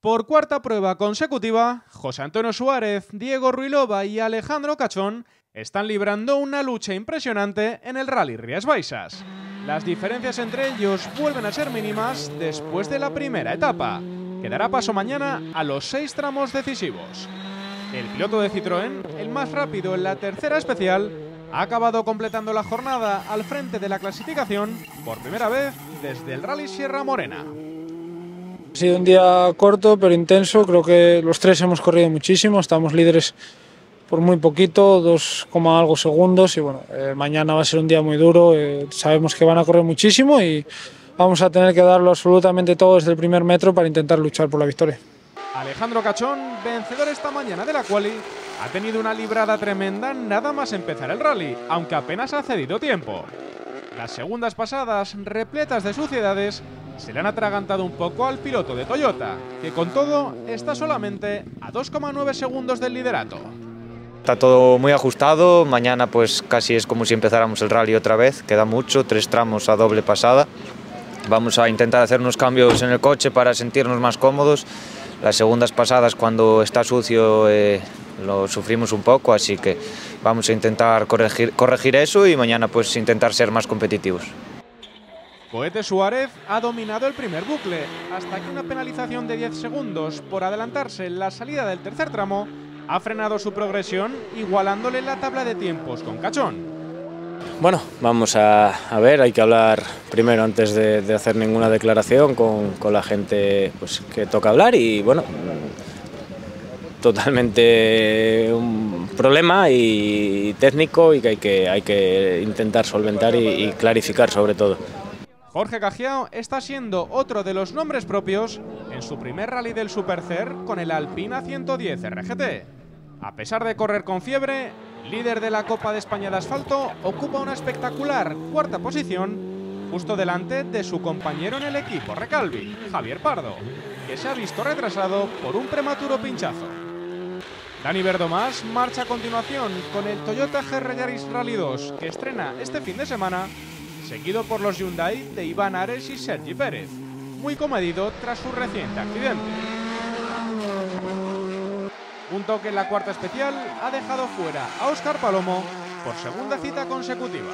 Por cuarta prueba consecutiva, José Antonio Suárez, Diego Ruilova y Alejandro Cachón están librando una lucha impresionante en el Rally Rías Baixas. Las diferencias entre ellos vuelven a ser mínimas después de la primera etapa, que dará paso mañana a los seis tramos decisivos. El piloto de Citroën, el más rápido en la tercera especial, ha acabado completando la jornada al frente de la clasificación por primera vez desde el Rally Sierra Morena. Ha sido un día corto pero intenso, creo que los tres hemos corrido muchísimo, estamos líderes por muy poquito, 2, algo segundos y bueno, eh, mañana va a ser un día muy duro, eh, sabemos que van a correr muchísimo y vamos a tener que darlo absolutamente todo desde el primer metro para intentar luchar por la victoria. Alejandro Cachón, vencedor esta mañana de la quali, ha tenido una librada tremenda nada más empezar el rally, aunque apenas ha cedido tiempo. Las segundas pasadas, repletas de suciedades, se le han atragantado un poco al piloto de Toyota, que con todo está solamente a 2,9 segundos del liderato. Está todo muy ajustado, mañana pues casi es como si empezáramos el rally otra vez, queda mucho, tres tramos a doble pasada. Vamos a intentar hacer unos cambios en el coche para sentirnos más cómodos. Las segundas pasadas cuando está sucio eh, lo sufrimos un poco, así que vamos a intentar corregir, corregir eso y mañana pues intentar ser más competitivos. Cohete Suárez ha dominado el primer bucle, hasta que una penalización de 10 segundos por adelantarse en la salida del tercer tramo ha frenado su progresión igualándole la tabla de tiempos con Cachón. Bueno, vamos a, ver, hay que hablar primero antes de, hacer ninguna declaración con, la gente pues, que toca hablar y bueno, totalmente un problema y técnico y que hay que, hay que intentar solventar y, clarificar sobre todo. Jorge Cajiao está siendo otro de los nombres propios en su primer rally del Supercer con el Alpina 110 RGT. A pesar de correr con fiebre, líder de la Copa de España de Asfalto, ocupa una espectacular cuarta posición justo delante de su compañero en el equipo Recalvi, Javier Pardo, que se ha visto retrasado por un prematuro pinchazo. Dani Verdomás marcha a continuación con el Toyota GR Yaris Rally 2, que estrena este fin de semana, seguido por los Hyundai de Iván Ares y Sergi Pérez, muy comedido tras su reciente accidente. Un toque en la cuarta especial ha dejado fuera a Óscar Palomo por segunda cita consecutiva.